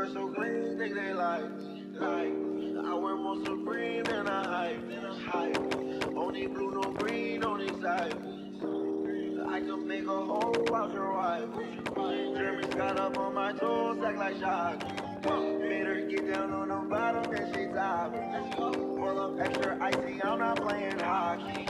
over so clean, think they like like. I wear more Supreme than I hype, than I hype. Only blue, no green, don't excite. I can make a hole out your wife. Jeremy Scott up on my toes, act like shock. Made her get down on the bottom, then she top. Pull up extra icy, I'm not playing hockey.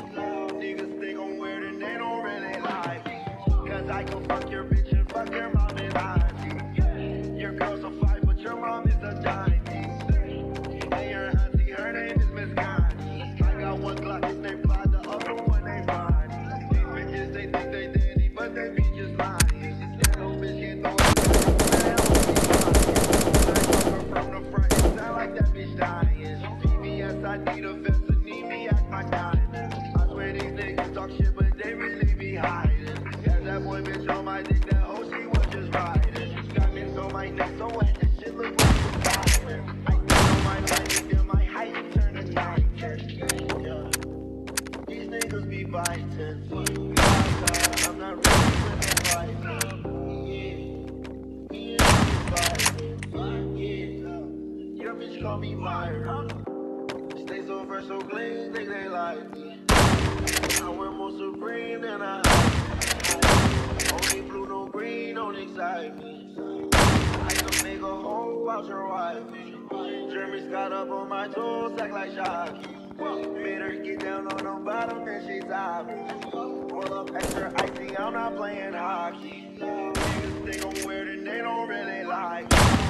Call me Myron. Stay so fresh, so clean, think they like me. I wear more Supreme than I. Only blue, no green, don't excite me. I can make a hole out your wife. Jeremy Scott up on my toes, act like Shocky. Made her get down on the bottom, then she top. Pull up extra icy, I'm not playing hockey. Niggas think I'm weird and they don't really like me.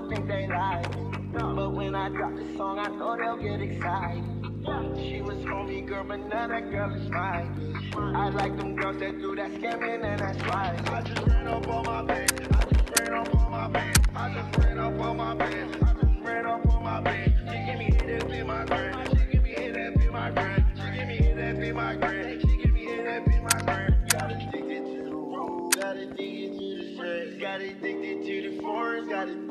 don't think they like me. But when I drop the song, I know they'll get excited. She was homie girl, but now that girl is mine. I like them girls that do that scamming and that's right. I just ran up on my bed. I just ran up on my bed. I just ran up on my bed. I just ran up on my bed. She give me hit that be my grand. She give me hit that be my grand. She give me hit that be my grand. She give me hit that be my grand. Got addicted to the road. Got addicted to the stress. Got addicted to the forest. Got addicted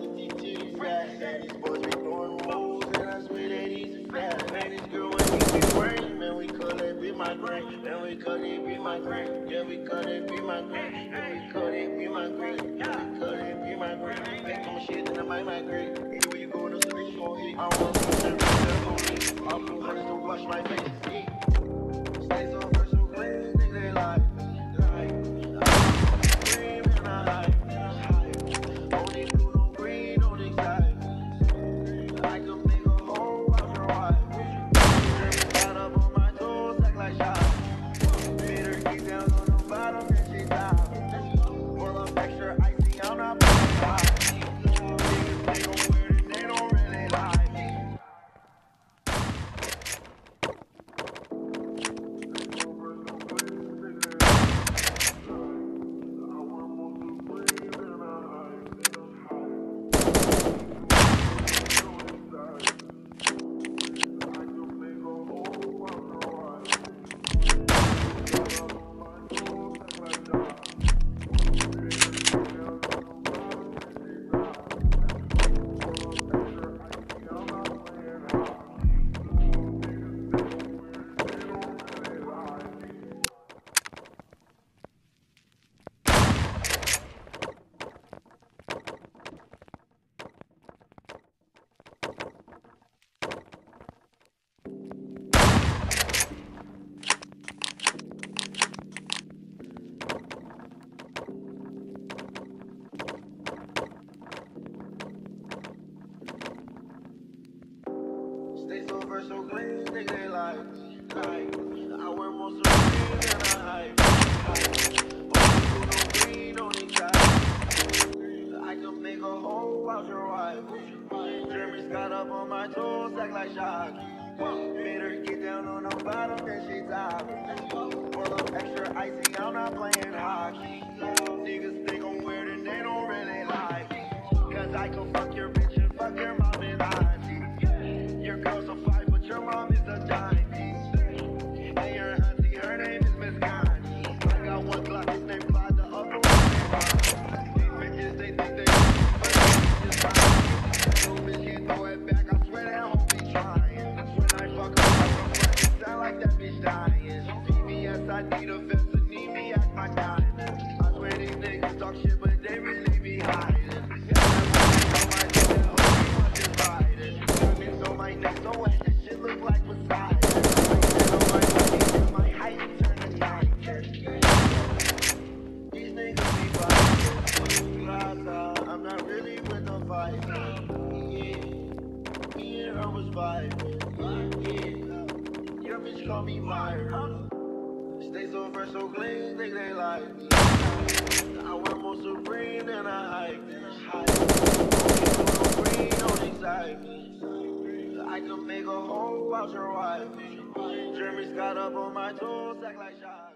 my brain. Man, we call it be my brain. Yeah, we call it be my brain. Yeah, we call it be my brain. Yeah, we call it be my. Back on my shit and I might migrate. Anywhere you go, no street, you gon' Stay so fresh, so clean, they like. Like. I wear more Supreme than I hype. Hype. Only blue, no green, don't excite me. I can make a whole voucher wife. Jeremy Scott up on my toes, act like Shocky. Made her get down on the bottom, then she top. Full of extra icy, I'm not playing hockey. Niggas think I'm weird and they don't really like. Cause I can fuck your bitch I need a vest, to need me act my. I swear these niggas talk shit, but they really be my neck, so look like niggas be vibing. Yeah, was. Yeah, your bitch call me Myron. Stay so fresh, so clean, think they like me. I want more supreme than I hype. Green don't excite me. I can make a whole voucher wife. Jeremy Scott up on my toes, act like shot.